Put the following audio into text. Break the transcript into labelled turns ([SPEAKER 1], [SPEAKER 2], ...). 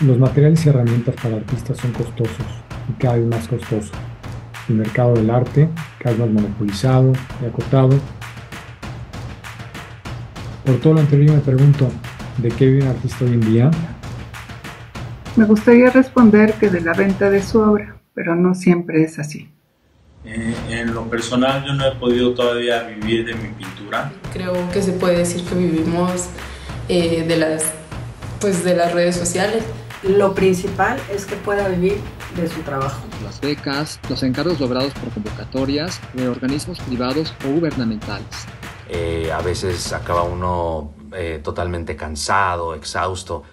[SPEAKER 1] Los materiales y herramientas para artistas son costosos y cada vez más costosos. El mercado del arte cada vez más monopolizado y acotado. Por todo lo anterior me pregunto, ¿de qué vive un artista hoy en día?
[SPEAKER 2] Me gustaría responder que de la venta de su obra, pero no siempre es así.
[SPEAKER 3] Eh, en lo personal yo no he podido todavía vivir de mi pintura.
[SPEAKER 4] Creo que se puede decir que vivimos eh, de, las, pues de las redes sociales
[SPEAKER 5] lo principal es que pueda vivir de su trabajo.
[SPEAKER 6] Las becas, los encargos logrados por convocatorias de organismos privados o gubernamentales.
[SPEAKER 7] Eh, a veces acaba uno eh, totalmente cansado, exhausto